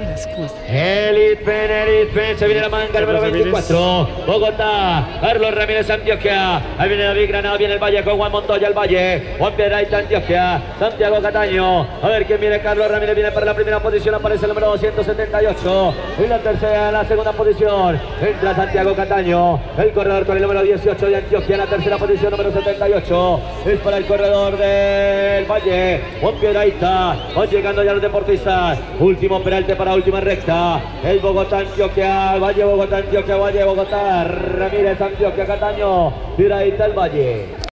That's close. Se viene la manga número 24, Bogotá, Carlos Ramírez Antioquia, ahí viene David Granada, viene el Valle con Juan Montoya, el Valle, Juan Piedraita Antioquia, Santiago Cataño, a ver quién viene, Carlos Ramírez viene para la primera posición, aparece el número 278, en la tercera, la segunda posición, entra Santiago Cataño, el corredor con el número 18 de Antioquia, en la tercera posición, número 78, es para el corredor del Valle, Juan Piedraita, van llegando ya los deportistas, último peralte para última recta, el Bogotá Antioquia, Valle Bogotá Antioquia, Valle Bogotá, Ramírez Antioquia Cataño, Piedraita el Valle.